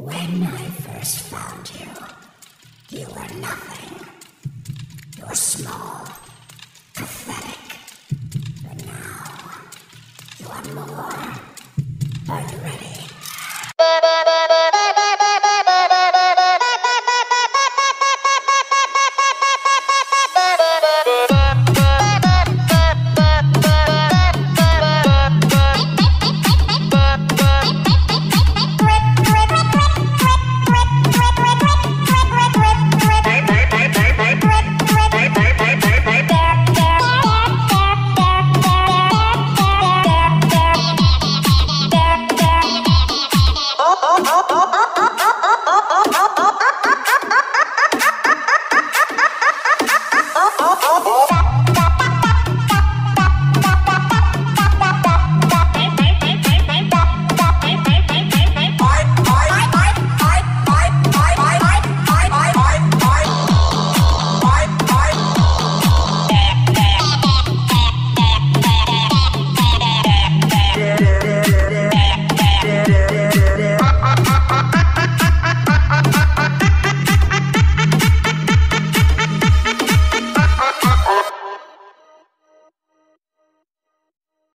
When I first found you, you were nothing. You were small, pathetic. But now, you are more. Are you?